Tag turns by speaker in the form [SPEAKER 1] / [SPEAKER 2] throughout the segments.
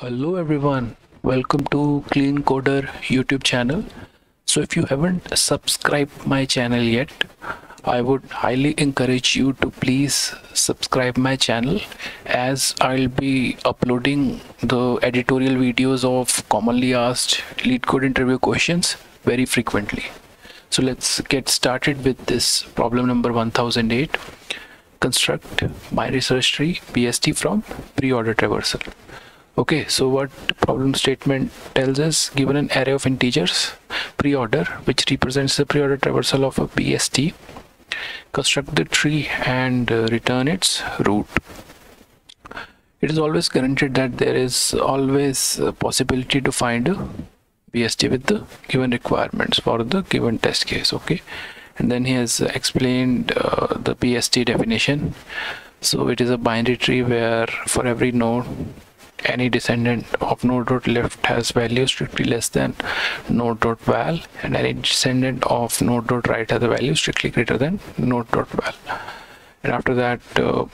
[SPEAKER 1] Hello everyone, welcome to Clean Coder YouTube channel. So if you haven't subscribed my channel yet, I would highly encourage you to please subscribe my channel as I'll be uploading the editorial videos of commonly asked LeetCode interview questions very frequently. So let's get started with this problem number 1008. Construct binary search tree BST from pre-order traversal okay so what problem statement tells us given an array of integers pre-order which represents the pre-order traversal of a bst construct the tree and uh, return its root. It is always guaranteed that there is always a possibility to find a bst with the given requirements for the given test case okay? And then he has explained uh, the bst definition. So it is a binary tree where for every node any descendant of node left has value strictly less than node val and any descendant of node right has a value strictly greater than node val. And after that uh,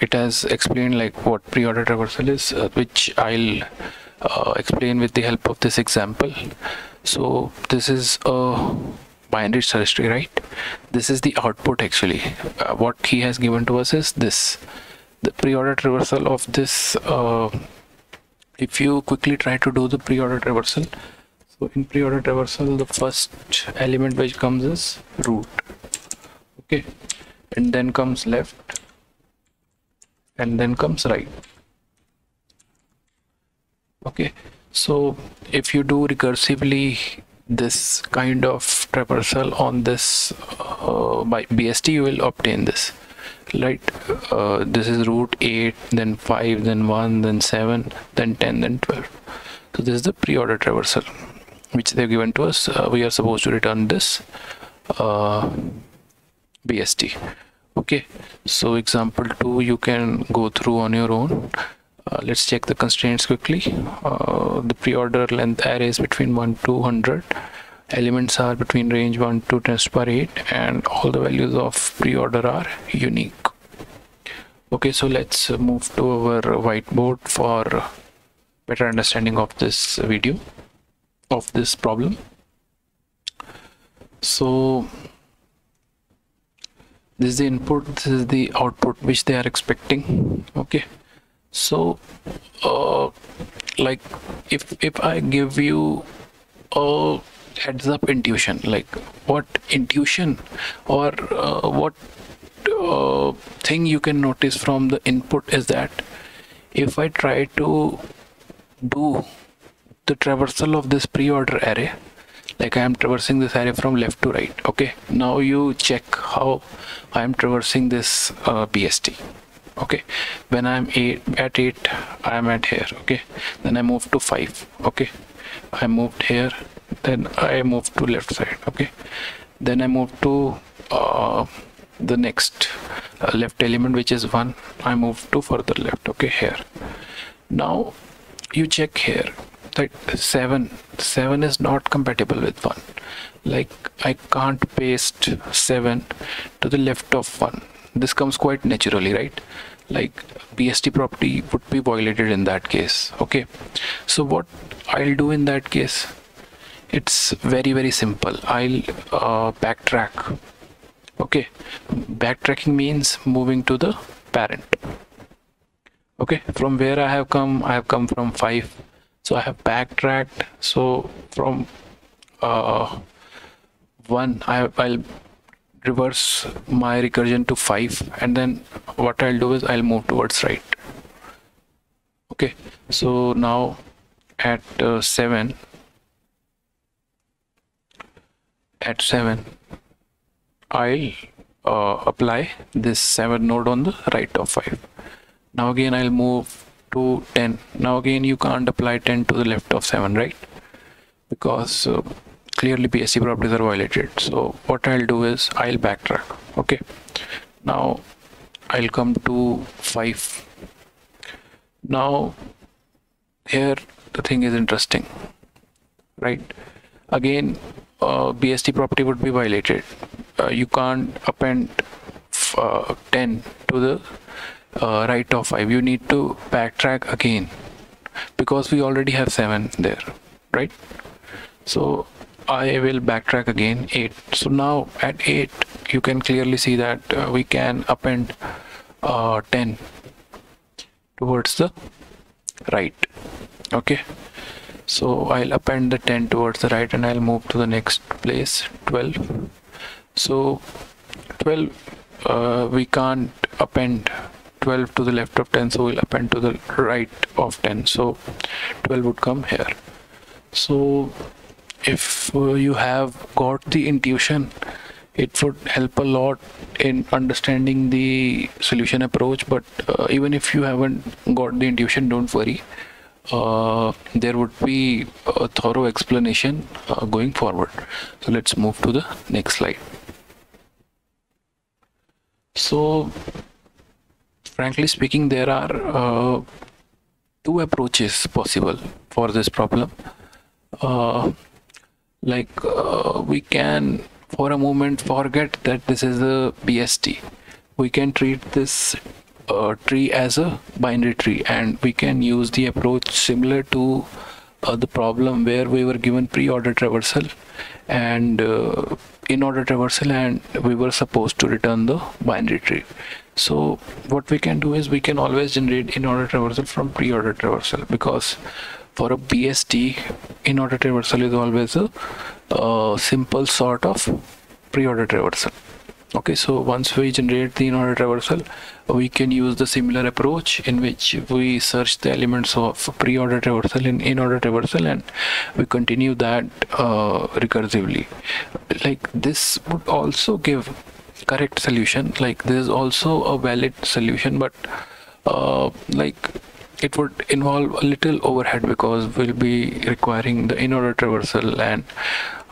[SPEAKER 1] it has explained like what pre-order traversal is uh, which I'll uh, explain with the help of this example. So this is a binary search tree right? This is the output actually. Uh, what he has given to us is this the pre-order traversal of this uh, if you quickly try to do the pre-order traversal so in pre-order traversal the first element which comes is root okay? And then comes left and then comes right okay? So if you do recursively this kind of traversal on this uh, by BST you will obtain this right. Uh, this is root 8 then 5 then 1 then 7 then 10 then 12 so this is the pre-order traversal which they've given to us. Uh, we are supposed to return this uh, bst okay. So example 2 you can go through on your own. Uh, let's check the constraints quickly. Uh, the pre-order length array is between 1 to 100 elements are between range 1 to 10 power 8 and all the values of pre-order are unique okay so let's move to our whiteboard for better understanding of this video of this problem. So this is the input this is the output which they are expecting okay? So uh, like if if i give you a heads up intuition like what intuition or uh, what uh, thing you can notice from the input is that if I try to do the traversal of this pre-order array like I am traversing this array from left to right okay? Now you check how I am traversing this uh, BST okay? When I'm at 8 I am at here okay? Then I move to 5 okay? I moved here then I move to left side okay? Then I move to uh, the next uh, left element which is 1 I move to further left okay here. Now you check here that 7 7 is not compatible with 1 like I can't paste 7 to the left of 1 this comes quite naturally right? Like BST property would be violated in that case okay? So what I'll do in that case it's very very simple. I'll uh, backtrack okay. Backtracking means moving to the parent. Okay. From where I have come I have come from 5 so I have backtracked. So from uh, 1 I, I'll reverse my recursion to 5 and then what I'll do is I'll move towards right. Okay. So now at uh, 7 at 7 I'll uh, apply this 7 node on the right of 5 now again I'll move to 10 now again you can't apply 10 to the left of 7 right? Because uh, clearly BST properties are violated. So what I'll do is I'll backtrack okay? Now I'll come to 5 now here the thing is interesting right? Again uh, BST property would be violated. Uh, you can't append uh, 10 to the uh, right of 5. You need to backtrack again because we already have 7 there right? So I will backtrack again 8 so now at 8 you can clearly see that uh, we can append uh, 10 towards the right okay? So I'll append the 10 towards the right and I'll move to the next place 12 so 12 uh, we can't append 12 to the left of 10 so we'll append to the right of 10 so 12 would come here. So if uh, you have got the intuition it would help a lot in understanding the solution approach but uh, even if you haven't got the intuition don't worry. Uh, there would be a thorough explanation uh, going forward. So let's move to the next slide so frankly speaking there are uh, two approaches possible for this problem. Uh, like uh, we can for a moment forget that this is a BST we can treat this uh, tree as a binary tree and we can use the approach similar to uh, the problem where we were given pre-order traversal and uh, in-order traversal and we were supposed to return the binary tree. So what we can do is we can always generate in-order traversal from pre-order traversal because for a BST in-order traversal is always a uh, simple sort of pre-order traversal okay so once we generate the in-order traversal we can use the similar approach in which we search the elements of pre-order traversal in in-order traversal and we continue that uh, recursively. Like this would also give correct solution. Like there is also a valid solution but uh, like it would involve a little overhead because we'll be requiring the in-order traversal and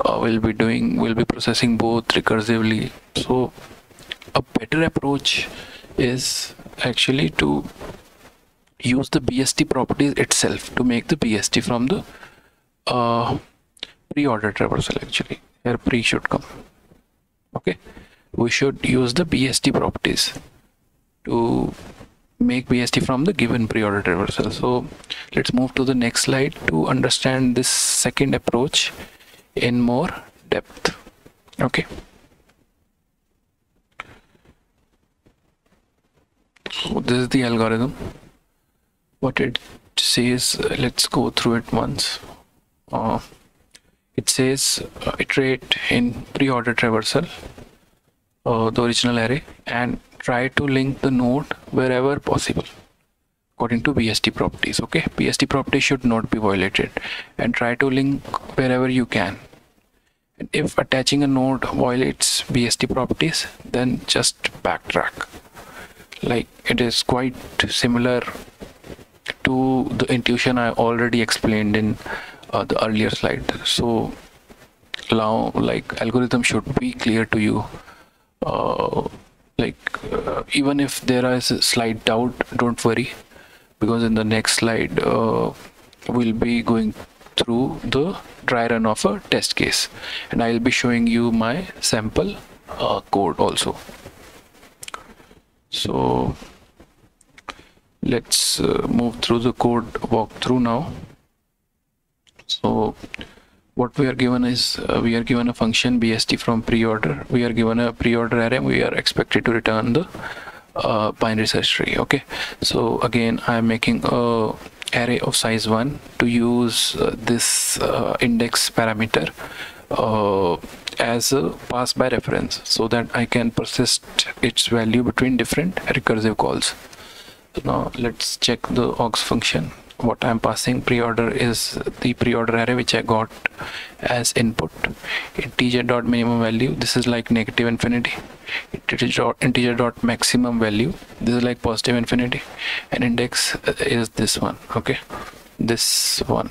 [SPEAKER 1] uh, we'll be doing we'll be processing both recursively. So a better approach is actually to use the BST properties itself to make the BST from the uh, pre-order traversal actually. Here pre should come. Okay? We should use the BST properties to make BST from the given pre-order traversal. So let's move to the next slide to understand this second approach in more depth. Okay. So this is the algorithm. What it says let's go through it once. Uh, it says uh, iterate in pre-order traversal uh, the original array and try to link the node wherever possible according to BST properties okay? BST properties should not be violated and try to link wherever you can. And if attaching a node violates BST properties then just backtrack. Like it is quite similar to the intuition I already explained in uh, the earlier slide. So now like algorithm should be clear to you uh, like uh, even if there is a slight doubt don't worry. Because in the next slide uh, we'll be going through the dry run of a test case. And I'll be showing you my sample uh, code also. So let's uh, move through the code walkthrough now. So what we are given is uh, we are given a function bst from pre-order we are given a pre-order array we are expected to return the uh, binary search tree okay so again i am making a array of size 1 to use uh, this uh, index parameter uh, as a pass by reference so that I can persist its value between different recursive calls. So now let's check the aux function. What I'm passing pre-order is the pre-order array which I got as input. Integer dot minimum value. This is like negative infinity. Integer dot, maximum value. This is like positive infinity. And index is this one. Okay, this one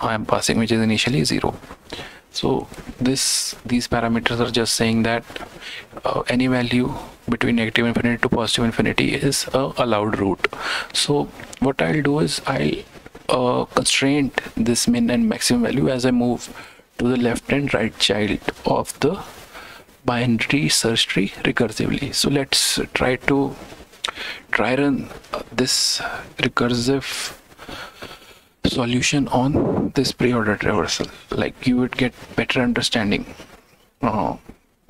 [SPEAKER 1] I am passing, which is initially zero so this these parameters are just saying that uh, any value between negative infinity to positive infinity is a allowed route so what i'll do is i'll uh, constrain this min and maximum value as i move to the left and right child of the binary search tree recursively. So let's try to dry run this recursive solution on this pre-order traversal. Like you would get better understanding uh,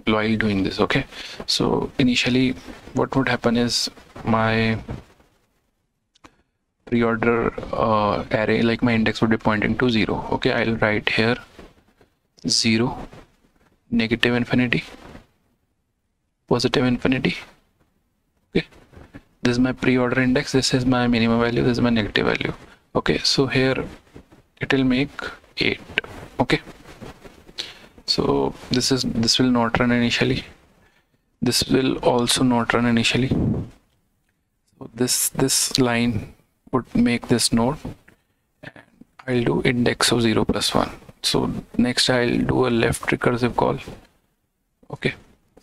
[SPEAKER 1] while doing this okay? So initially what would happen is my pre-order uh, array like my index would be pointing to zero. Okay i'll write here zero negative infinity positive infinity. Okay this is my pre-order index this is my minimum value this is my negative value. Okay so here it will make 8 okay so this is this will not run initially. This will also not run initially. So this this line would make this node and I'll do index of 0 plus 1 so next I'll do a left recursive call. Okay.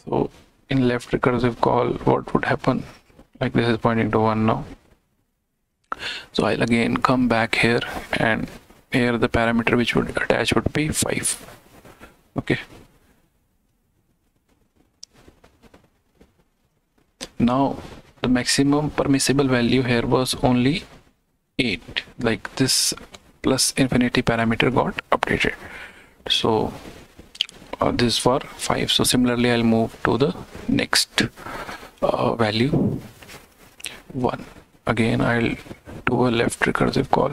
[SPEAKER 1] So in left recursive call what would happen? Like this is pointing to 1 now. So I'll again come back here and here the parameter which would attach would be 5 okay. Now the maximum permissible value here was only 8 like this plus infinity parameter got updated. So uh, this for 5 so similarly I'll move to the next uh, value. 1 again I'll do a left recursive call.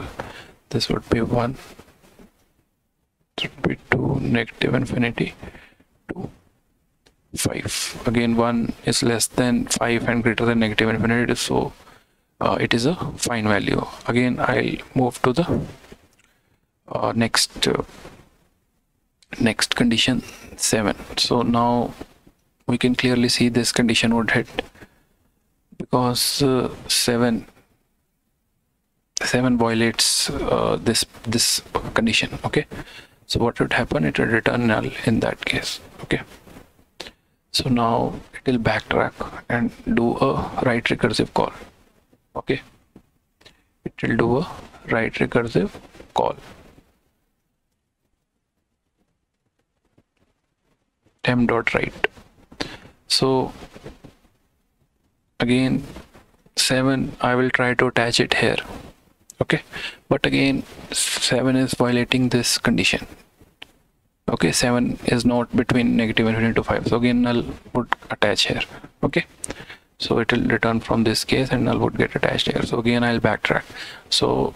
[SPEAKER 1] This would be 1 this would be 2 negative infinity 2 5 again 1 is less than 5 and greater than negative infinity. So uh, it is a fine value. Again I'll move to the uh, next uh, next condition 7 so now we can clearly see this condition would hit because uh, 7 7 violates uh, this this condition okay? So what would happen? It will return null in that case okay? So now it will backtrack and do a right recursive call okay. It will do a right recursive call. Temp dot right. So again 7 I will try to attach it here. Okay. But again 7 is violating this condition. Okay. 7 is not between negative infinity to 5 so again null would attach here. Okay so it will return from this case and null would get attached here. So again I'll backtrack. So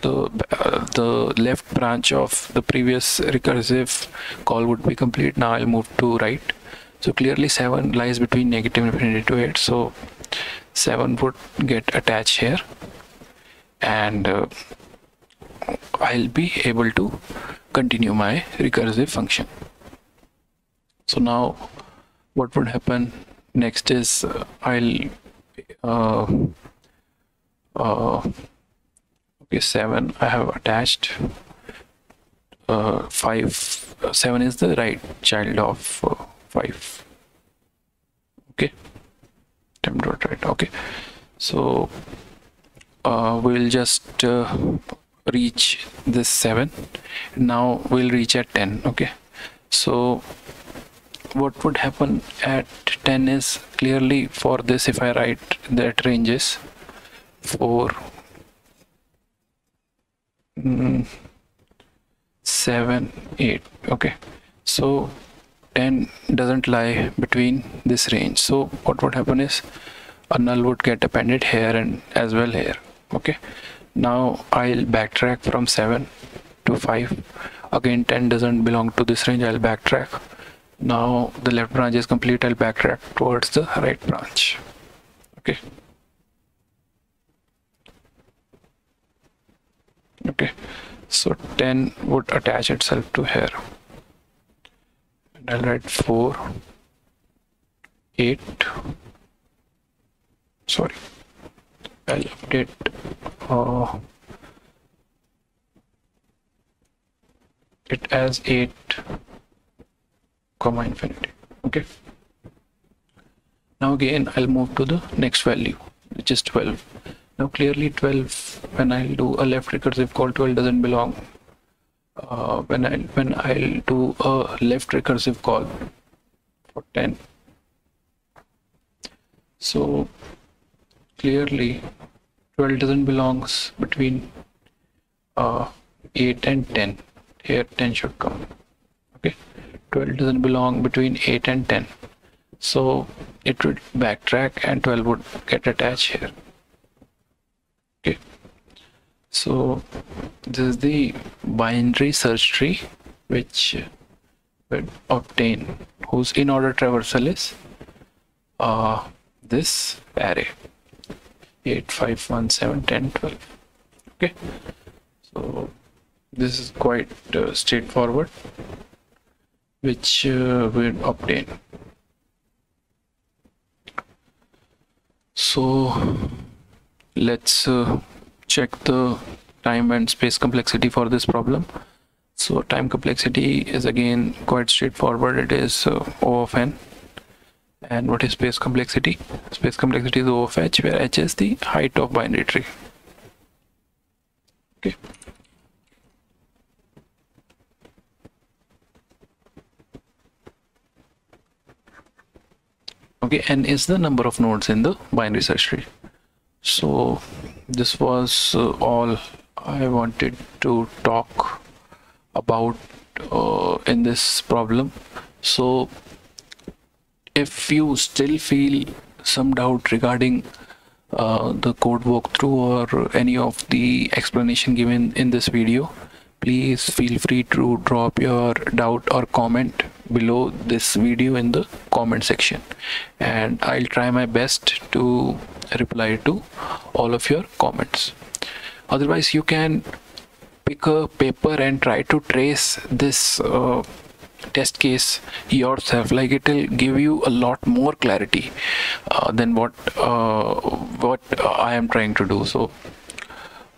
[SPEAKER 1] the uh, the left branch of the previous recursive call would be complete. Now I'll move to right. So clearly 7 lies between negative infinity to 8 so 7 would get attached here. And uh, I'll be able to continue my recursive function. So now what would happen next is uh, I'll uh, uh, okay 7 I have attached. Uh, 5 uh, 7 is the right child of uh, 5 okay. Temp dot right okay. So uh, we'll just uh, reach this 7 now we'll reach at 10 okay. So what would happen at 10 is clearly for this if I write that ranges for mm, 7 8 okay. So 10 doesn't lie between this range. So what would happen is a null would get appended here and as well here okay. Now I'll backtrack from 7 to 5 again 10 doesn't belong to this range. I'll backtrack now the left branch is complete. I'll backtrack towards the right branch. Okay. Okay. So 10 would attach itself to here. And I'll write 4 8 sorry. I'll update uh, it as 8 comma infinity. Okay? Now again I'll move to the next value which is 12 now clearly 12 when I'll do a left recursive call 12 doesn't belong uh, when I when I'll do a left recursive call for 10 so clearly 12 doesn't belongs between uh, 8 and 10 here 10 should come 12 doesn't belong between 8 and 10 so it would backtrack and 12 would get attached here. Okay. So this is the binary search tree which would obtain whose in order traversal is uh, this array. 8 5 1 7 10 12 okay. So this is quite uh, straightforward which uh, we obtain. So let's uh, check the time and space complexity for this problem. So time complexity is again quite straightforward. It is uh, o of n. And what is space complexity? Space complexity is o of h where h is the height of binary tree. Okay okay n is the number of nodes in the binary search tree? So this was uh, all i wanted to talk about uh, in this problem. So if you still feel some doubt regarding uh, the code walkthrough or any of the explanation given in this video please feel free to drop your doubt or comment below this video in the comment section. And I'll try my best to reply to all of your comments. Otherwise you can pick a paper and try to trace this uh, test case yourself. Like it will give you a lot more clarity uh, than what uh, what I am trying to do. So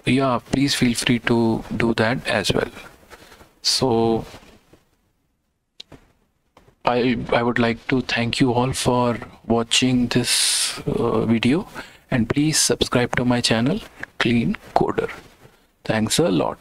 [SPEAKER 1] yeah please feel free to do that as well. So I, I would like to thank you all for watching this uh, video. And please subscribe to my channel clean coder. Thanks a lot